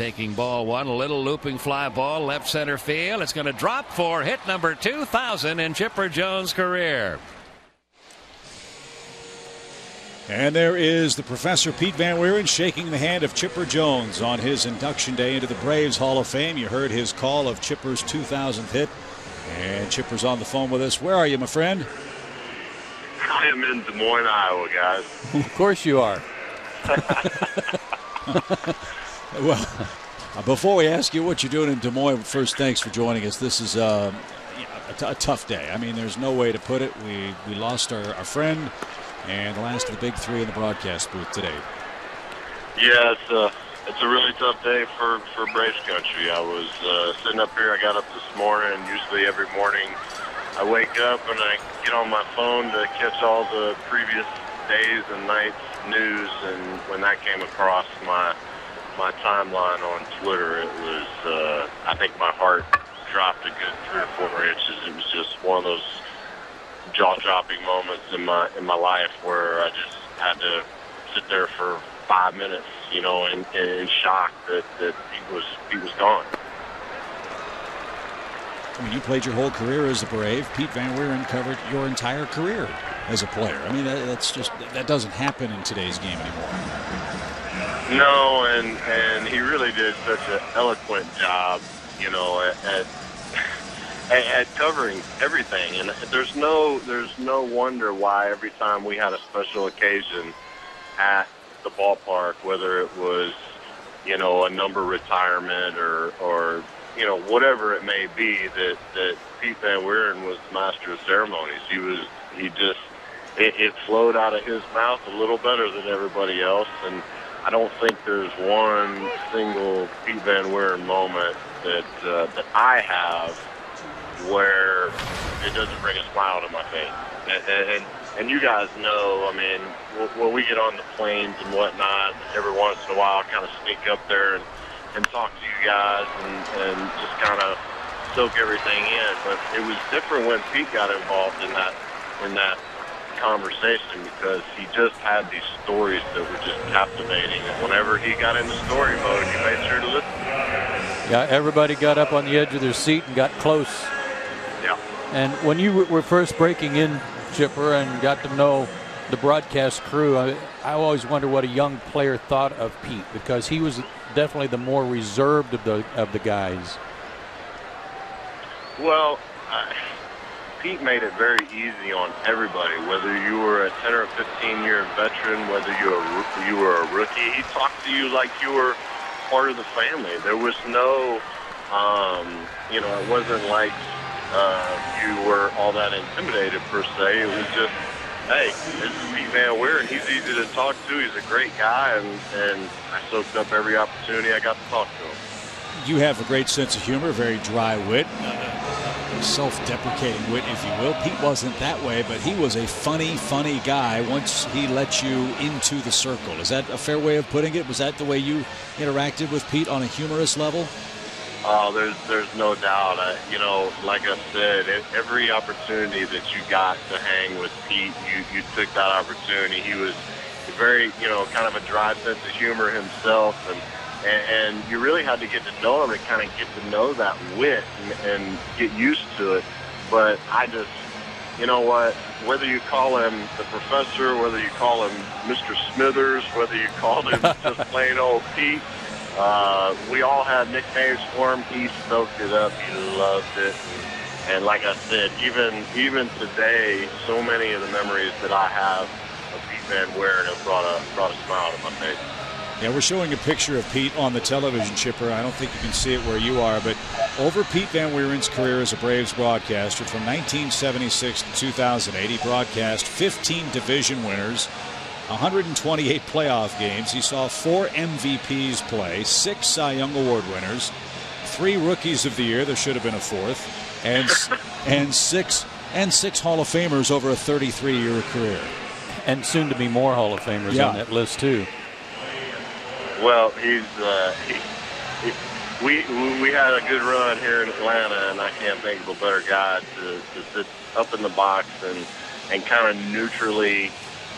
Taking ball one, a little looping fly ball, left center field. It's going to drop for hit number 2,000 in Chipper Jones' career. And there is the Professor Pete Van Wieren shaking the hand of Chipper Jones on his induction day into the Braves Hall of Fame. You heard his call of Chipper's 2000th hit. And Chipper's on the phone with us. Where are you, my friend? I am in Des Moines, Iowa, guys. of course you are. well, before we ask you what you're doing in Des Moines, first, thanks for joining us. This is uh, a, tough day. I mean, there's no way to put it. We we lost our, our friend and the last of the big three in the broadcast booth today. Yeah, it's a it's a really tough day for for Braves country. I was uh, sitting up here. I got up this morning. Usually every morning, I wake up and I get on my phone to catch all the previous days and nights news. And when that came across my my timeline on Twitter, it was uh, I think my heart dropped a good three or four inches. It was just one of those jaw-dropping moments in my in my life where I just had to sit there for five minutes, you know, in, in shock that that he was he was gone. I mean, you played your whole career as a Brave. Pete Van Wieren covered your entire career as a player. I mean, that, that's just that doesn't happen in today's game anymore. No, and and he really did such an eloquent job, you know, at, at at, covering everything. And there's no there's no wonder why every time we had a special occasion at the ballpark, whether it was you know a number retirement or or you know whatever it may be, that that Pete Van Wieren was master of ceremonies. He was he just it, it flowed out of his mouth a little better than everybody else, and I don't think there's one single Pete Van Wieren moment that uh, that I have where it doesn't bring a smile to my face. And, and, and you guys know, I mean, when we get on the planes and whatnot, every once in a while, I kind of sneak up there and, and talk to you guys and, and just kind of soak everything in. But it was different when Pete got involved in that in that conversation because he just had these stories that were just captivating. And whenever he got into story mode, you made sure to listen. Yeah, everybody got up on the edge of their seat and got close Yeah. and when you were first breaking in, Chipper, and got to know the broadcast crew, I, I always wonder what a young player thought of Pete because he was definitely the more reserved of the of the guys. Well, uh, Pete made it very easy on everybody. Whether you were a 10 or 15 year veteran, whether you were you were a rookie, he talked to you like you were part of the family. There was no, um, you know, it wasn't like uh, you were all that intimidated per se. It was just, hey, this is Pete Van Wieren. He's easy to talk to. He's a great guy, and and I soaked up every opportunity I got to talk to him. You have a great sense of humor, very dry wit, self-deprecating wit, if you will. Pete wasn't that way, but he was a funny, funny guy once he let you into the circle. Is that a fair way of putting it? Was that the way you interacted with Pete on a humorous level? Oh, there's there's no doubt. You know, like I said, every opportunity that you got to hang with Pete, you you took that opportunity. He was very, you know, kind of a dry sense of humor himself, and and, and you really had to get to know him and kind of get to know that wit and, and get used to it. But I just, you know what? Whether you call him the professor, whether you call him Mr. Smithers, whether you called him just plain old Pete uh, we all had nicknames for him. He soaked it up. He loved it. And, like I said, even even today, so many of the memories that I have of Pete Van Wieren have brought a brought a smile to my face. Yeah, we're showing a picture of Pete on the television chipper. I don't think you can see it where you are, but over Pete Van Wieren's career as a Braves broadcaster from 1976 to 2008, he broadcast 15 division winners, 128 playoff games. He saw four MVPs play, six Cy Young Award winners, three Rookies of the Year. There should have been a fourth, and and six and six Hall of Famers over a 33-year career, and soon to be more Hall of Famers yeah. on that list too. Well, he's uh, he, he, we we had a good run here in Atlanta, and I can't think of a better guy to, to sit up in the box and and kind of neutrally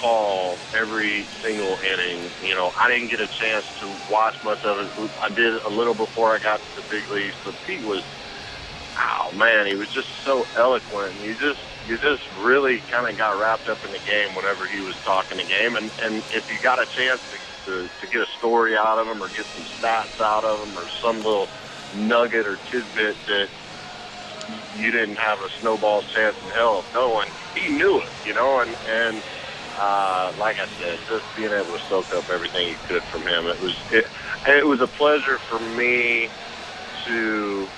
call every single inning. You know, I didn't get a chance to watch much of it. I did a little before I got to the big leagues, but Pete was, oh man, he was just so eloquent. You just you just really kind of got wrapped up in the game whenever he was talking the game, and and if you got a chance to, to to get a story out of him or get some stats out of him or some little nugget or tidbit that you didn't have a snowball's chance in hell of knowing. He knew it, you know, and and uh, like I said, just being able to soak up everything you could from him. It was it, it was a pleasure for me to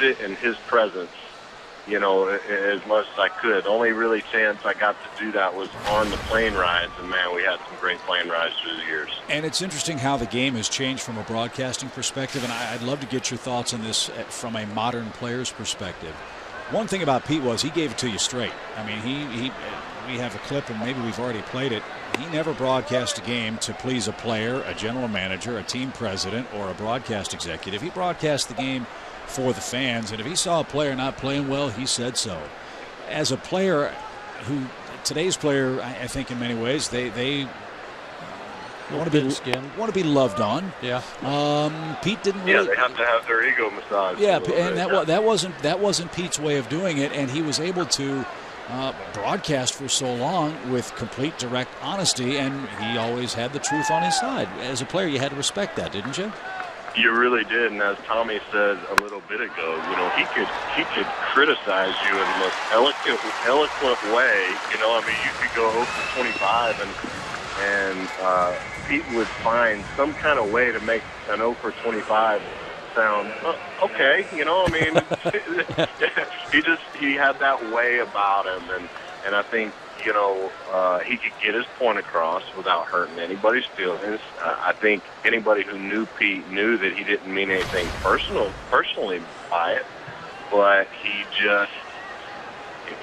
sit in his presence you know, as much as I could. Only really chance I got to do that was on the plane rides, and man, we had some great plane rides through the years. And it's interesting how the game has changed from a broadcasting perspective, and I'd love to get your thoughts on this uh, from a modern player's perspective. One thing about Pete was he gave it to you straight. I mean, he, he we have a clip, and maybe we've already played it. He never broadcast a game to please a player, a general manager, a team president, or a broadcast executive. He broadcast the game for the fans. And if he saw a player not playing well, he said so. As a player who today's player, I, think in many ways they they want to be skin. want to be loved on. Yeah. Um, Pete didn't. Really, yeah, they have to have their ego massaged. Yeah, and bit, that yeah. that wasn't that wasn't Pete's way of doing it, and he was able to. Uh, broadcast for so long with complete direct honesty, and he always had the truth on his side. As a player, you had to respect that, didn't you? You really did, and as Tommy said a little bit ago, you know he could he could criticize you in the most eloquent eloquent way. You know, I mean, you could go over 25, and and uh, Pete would find some kind of way to make an 0 for 25 sound uh, okay. You know, I mean, he just he had that way about him, and and I think you know, uh, he could get his point across without hurting anybody's feelings. Uh, I think anybody who knew Pete knew that he didn't mean anything personal, personally by it, but he just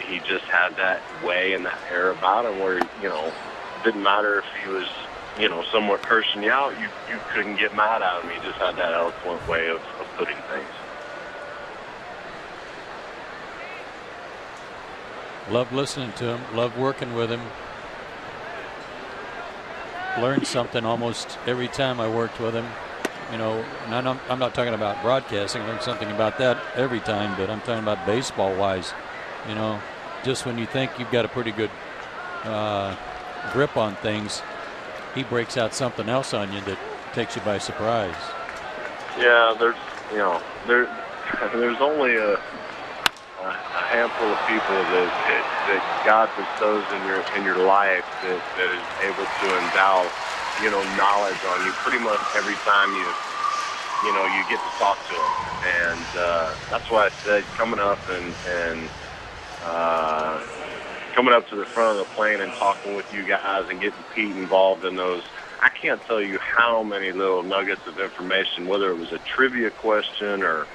he just had that way and that air about him where you know it didn't matter if he was you know somewhat cursing you out, you you couldn't get mad at. He just had that eloquent way of, of putting things. Loved listening to him, loved working with him. Learned something almost every time I worked with him. You know, I'm, I'm not talking about broadcasting, I learned something about that every time, but I'm talking about baseball wise. You know, just when you think you've got a pretty good uh, grip on things, he breaks out something else on you that takes you by surprise. Yeah, there's, you know, there, there's only a a handful of people that, that, that God bestows in your in your life that, that is able to endow, you know, knowledge on you pretty much every time you you know you get to talk to them, and uh, that's why I said coming up and and uh, coming up to the front of the plane and talking with you guys and getting Pete involved in those. I can't tell you how many little nuggets of information, whether it was a trivia question or,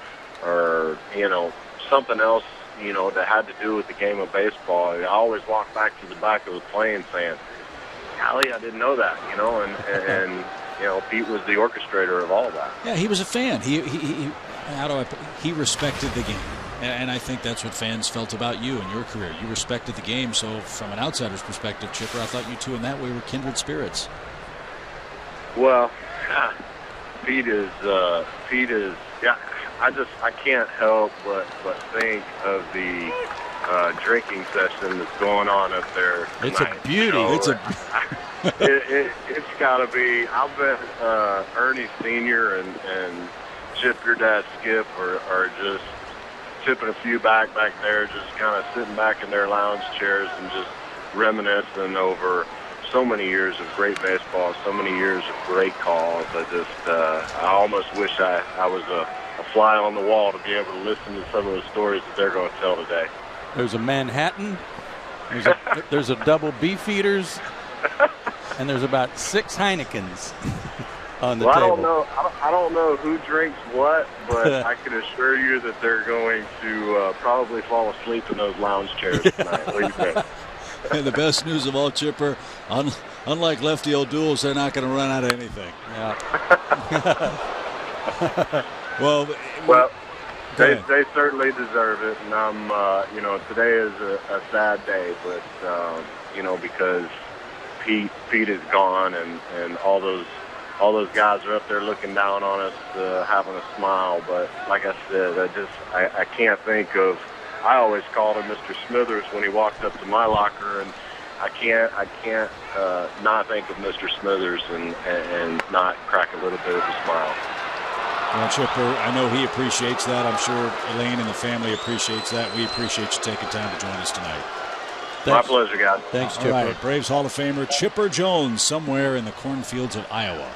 or you know, something else, you know, that had to do with the game of baseball. I always walk back to the back of the plane saying, "Golly, I didn't know that," you know, and and you know, Pete was the orchestrator of all that. Yeah, he was a fan. He he, he how do I? He respected the game. And I think that's what fans felt about you and your career. You respected the game. So, from an outsider's perspective, Chipper, I thought you two in that way were kindred spirits. Well, Pete is uh, Pete is yeah. I just I can't help but but think of the uh, drinking session that's going on up there. Tonight. It's a beauty. It's a. it, it, it's got to be. I'll bet uh, Ernie Senior and and Chip, your dad Skip, are, are just tipping a few back back there, just kind of sitting back in their lounge chairs and just reminiscing over so many years of great baseball, so many years of great calls. I just, uh, I almost wish I, I was a a fly on the wall to be able to listen to some of the stories that they're going to tell today. There's a Manhattan. There's a, there's a double Beefeaters, and there's about six Heinekens on the well, table. I don't know. I don't, I don't know who drinks what, but I can assure you that they're going to uh, probably fall asleep in those lounge chairs tonight. what do you think? and the best news of all, Chipper, un- unlike Lefty O'Doul's, they're not going to run out of anything. Yeah. Well, well, they they certainly deserve it, and I'm uh, you know today is a, a sad day, but um, you know because Pete Pete is gone, and and all those all those guys are up there looking down on us, uh, having a smile. But like I said, I just I, I can't think of. I always called him Mr. Smithers when he walked up to my locker, and I can't I can't uh, not think of Mr. Smithers and, and and not crack a little bit of a smile. Well, Chipper, I know he appreciates that. I'm sure Elaine and the family appreciates that. We appreciate you taking time to join us tonight. Thanks. My pleasure, guys. Thanks, Chipper. All right, Braves Hall of Famer Chipper Jones, somewhere in the cornfields of Iowa.